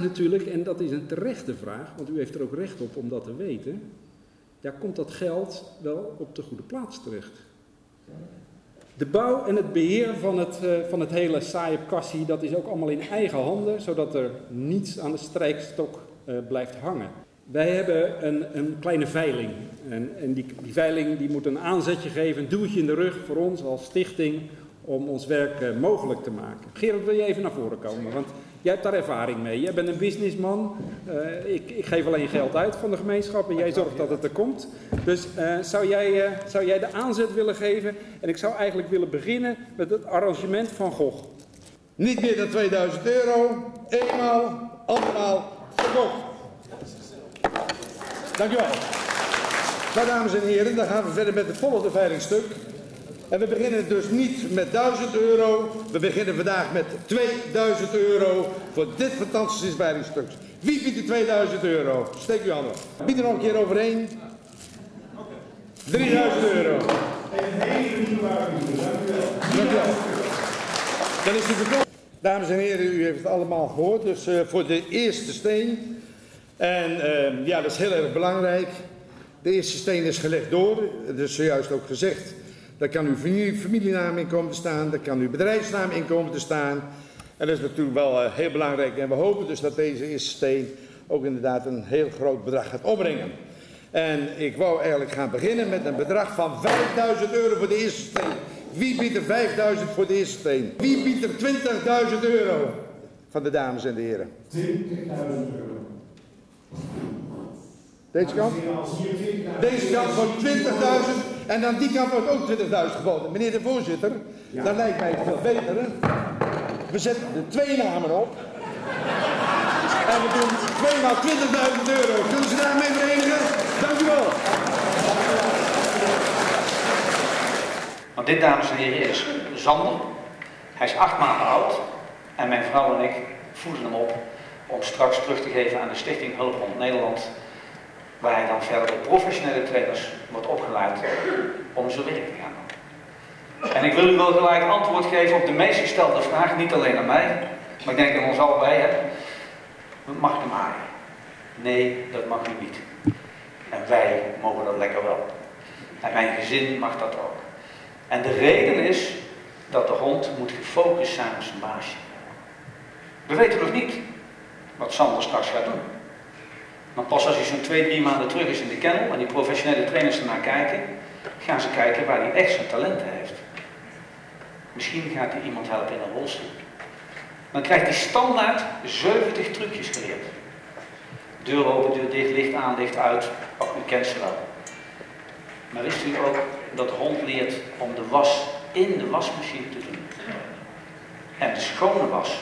natuurlijk, en dat is een terechte vraag, want u heeft er ook recht op om dat te weten. Ja, komt dat geld wel op de goede plaats terecht? De bouw en het beheer van het, uh, van het hele Saab-kassie, dat is ook allemaal in eigen handen, zodat er niets aan de strijkstok uh, blijft hangen. Wij hebben een, een kleine veiling. En, en die, die, veiling die moet een aanzetje geven, een duwtje in de rug voor ons als stichting om ons werk uh, mogelijk te maken. Gerard, wil je even naar voren komen? Want jij hebt daar ervaring mee. Jij bent een businessman. Uh, ik, ik, geef alleen geld uit van de gemeenschap en jij zorgt dat het er komt. Dus uh, zou, jij, zou jij de aanzet willen geven? En ik zou eigenlijk willen beginnen met het arrangement van Gogh. Niet meer dan 2000 euro, eenmaal, andermaal, verkocht. Dankjewel. Nou, dames en heren, dan gaan we verder met het volgende veilingstuk. En we beginnen dus niet met 1000 euro. We beginnen vandaag met 2000 euro voor dit fantastische. Wie biedt de 2000 euro? Steek uw handen. Bied er nog een keer overheen. 3000 euro. Een hele lieve Dankjewel. Dan is u verkocht. Dames en heren, u heeft het allemaal gehoord. Dus uh, voor de eerste steen. En uh, ja, dat is heel erg belangrijk. De eerste steen is gelegd door. Het is zojuist ook gezegd. Daar kan uw familie, familienaam in komen te staan. Daar kan uw bedrijfsnaam in komen te staan. En dat is natuurlijk wel uh, heel belangrijk. En we hopen dus dat deze eerste steen ook inderdaad een heel groot bedrag gaat opbrengen. En ik wou eigenlijk gaan beginnen met een bedrag van 5000 euro voor de eerste steen. Wie biedt er 5000 voor de eerste steen? Wie biedt er 20.000 euro? Van de dames en de heren. 20.000 euro. Deze kant? Deze kant voor 20.000 en aan die kant wordt ook 20.000 geboden. Meneer de voorzitter, ja. dan lijkt mij veel beter. We zetten de twee namen op. En we doen 2 maal 20.000 euro. Kunnen ze daarmee verenigen? Dank u wel. Want dit, dames en heren, is Zander. Hij is acht maanden oud. En mijn vrouw en ik voeden hem op om straks terug te geven aan de Stichting Hulpbond Nederland waar hij dan verder door professionele trainers wordt opgeleid om zijn werk te gaan doen. En ik wil u wel gelijk antwoord geven op de meest gestelde vraag, niet alleen aan mij, maar ik denk aan ons allebei. Hè. Mag ik hem? Nee, dat mag u niet. En wij mogen dat lekker wel. En mijn gezin mag dat ook. En de reden is dat de hond moet gefocust zijn op zijn baasje. We weten nog niet wat Sander straks gaat doen. Maar pas als hij zo'n twee, drie maanden terug is in de kennel en die professionele trainers ernaar kijken, gaan ze kijken waar hij echt zijn talenten heeft. Misschien gaat hij iemand helpen in een rolstoel. Dan krijgt hij standaard 70 trucjes geleerd. Deur open, deur dicht, licht aan, licht uit. Oh, u kent ze wel. Maar wist u ook dat de hond leert om de was in de wasmachine te doen? En de schone was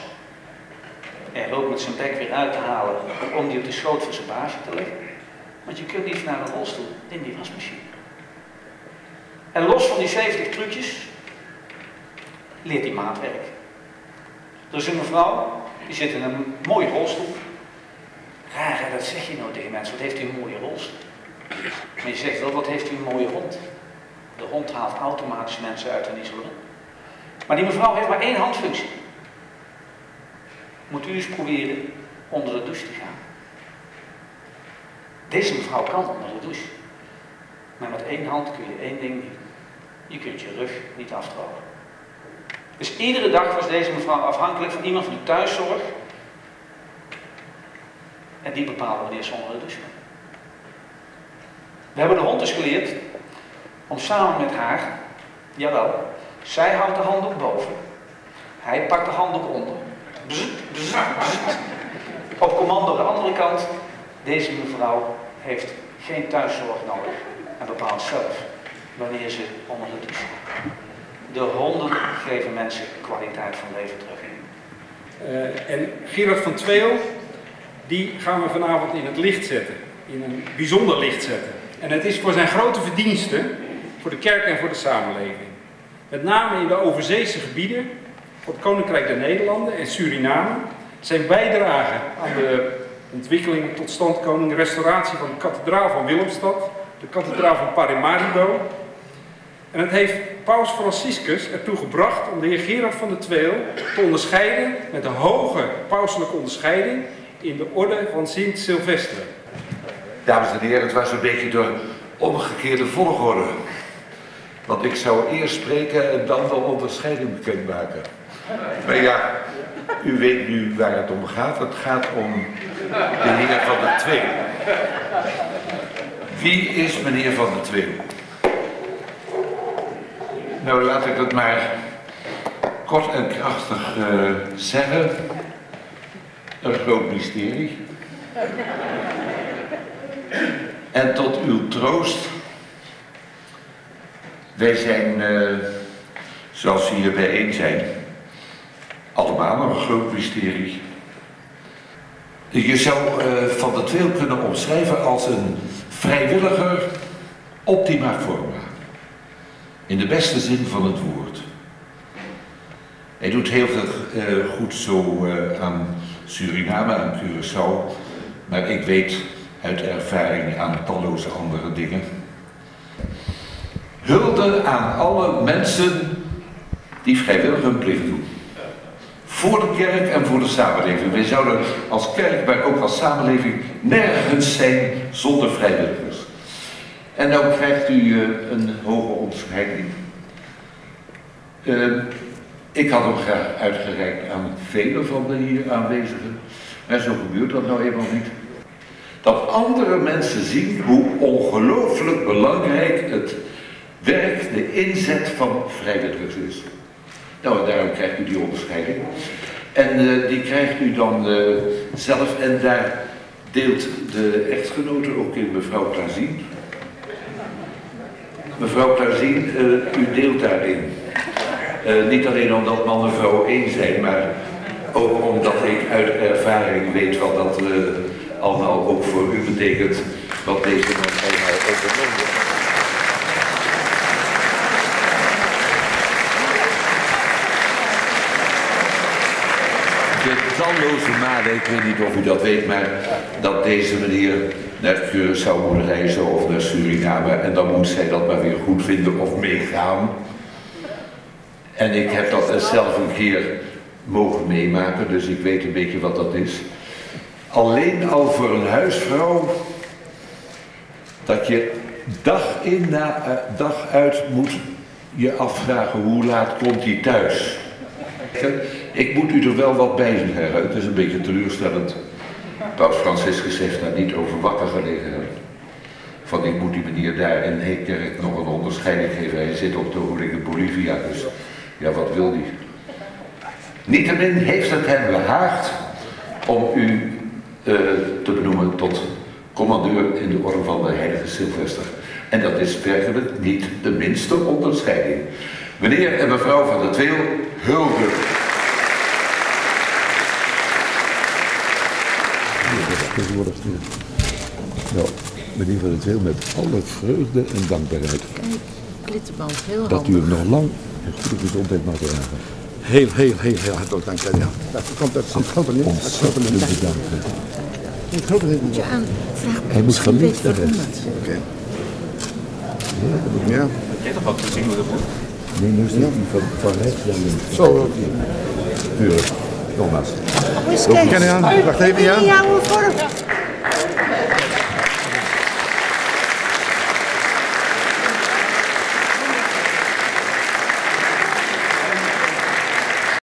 er ook met zijn bek weer uit te halen om die op de schoot van zijn baasje te leggen. Want je kunt niet naar een rolstoel in die wasmachine. En los van die 70 trucjes leert hij maatwerk. Er is een mevrouw, die zit in een mooie rolstoel. Raar, dat zeg je nou tegen mensen. Wat heeft u een mooie rolstoel? Maar je zegt wel, wat heeft u een mooie hond? De hond haalt automatisch mensen uit en isoleer. Maar die mevrouw heeft maar één handfunctie moet u eens proberen onder de douche te gaan. Deze mevrouw kan onder de douche. Maar met één hand kun je één ding niet. Je kunt je rug niet afdrogen. Dus iedere dag was deze mevrouw afhankelijk van iemand van de thuiszorg. En die bepaalde wanneer ze onder de douche kan. We hebben de hond dus geleerd om samen met haar, jawel, zij houdt de handdoek boven. Hij pakt de handdoek onder. Op commando de andere kant, deze mevrouw heeft geen thuiszorg nodig en bepaalt zelf wanneer ze onder de douche De honden geven mensen kwaliteit van leven terug. Uh, en Gerard van Tweel, die gaan we vanavond in het licht zetten. In een bijzonder licht zetten. En het is voor zijn grote verdiensten, voor de kerk en voor de samenleving. Met name in de overzeese gebieden het Koninkrijk der Nederlanden en Suriname zijn bijdrage aan de ontwikkeling, totstandkoming, restauratie van de kathedraal van Willemstad, de kathedraal van Paramaribo. En het heeft Paus Franciscus ertoe gebracht om de heer Gerard van der Tweel te onderscheiden met een hoge pauselijke onderscheiding in de orde van Sint Sylvester. Dames en heren, het was een beetje de omgekeerde volgorde. Want ik zou eerst spreken en dan de onderscheiding bekendmaken. Maar ja, u weet nu waar het om gaat. Het gaat om de heer Van der Twee. Wie is meneer Van der Twee? Nou, laat ik het maar kort en krachtig eh, zeggen. Een groot mysterie. En tot uw troost, wij zijn, eh, zoals we hier bijeen zijn, allemaal een groot mysterie. Je zou eh, Van de Tweel kunnen omschrijven als een vrijwilliger optima forma. In de beste zin van het woord. Hij doet heel veel eh, goed zo eh, aan Suriname, aan Curaçao. Maar ik weet uit ervaring aan talloze andere dingen. Hulde aan alle mensen die vrijwillig hun plicht doen. Voor de kerk en voor de samenleving. Wij zouden als kerk, maar ook als samenleving nergens zijn zonder vrijwilligers. En dan krijgt u eh, een hoge onderscheiding. Uh, ik had hem graag uitgereikt aan vele van de hier aanwezigen. En zo gebeurt dat nou eenmaal niet. Dat andere mensen zien hoe ongelooflijk belangrijk het werk, de inzet van vrijwilligers is. Nou, daarom krijgt u die onderscheiding. En uh, die krijgt u dan uh, zelf en daar deelt de echtgenote ook in mevrouw Klazien. Mevrouw Klazien, uh, u deelt daarin. niet alleen omdat man en vrouw één zijn, maar ook omdat ik uit ervaring weet wat dat allemaal ook voor u betekent, wat deze man allemaal ondernomen. Talloze maanden, ik weet niet of u dat weet, maar dat deze meneer naar Curaçao moet reizen of naar Suriname en dan moet zij dat maar weer goed vinden of meegaan. En ik heb dat zelf een keer mogen meemaken, dus ik weet een beetje wat dat is. Alleen al voor een huisvrouw dat je dag in na dag uit moet je afvragen hoe laat komt hij thuis. Ik moet u er wel wat bij zeggen. Het is een beetje teleurstellend. Paus Franciscus heeft daar niet over wakker gelegen. Van ik moet die meneer daar in Hekerk nog een onderscheiding geven. Hij zit op de ogenblik in Bolivia, dus ja, wat wil die? Niettemin heeft het hem behaagd om u uh, te benoemen tot commandeur in de orde van de heilige Sylvester. En dat is werkelijk niet de minste onderscheiding. Meneer en mevrouw van der Tweel, hulde. Tegenwoordig Nou, meneer Van der Tweel, met alle vreugde en dankbaarheid. Klittenband, heel Dat u hem nog lang een goede gezondheid mag dragen. Heel, heel, heel, heel hartelijk dank. Ja. Dat komt uit het grote. Het grote lint. bedankt. Het grote lint. Moet je aan vraag Hij moet geliefd hebben. het. Oké. Ja. Heb jij toch wat gezien hoe dat moet? Nee, nu zit hij van, van rechts naar links. Zo. Tuurlijk. Nogmaals. Oh, eens Ken je kijken. aan? Wacht even, ja. Ja, hoe voor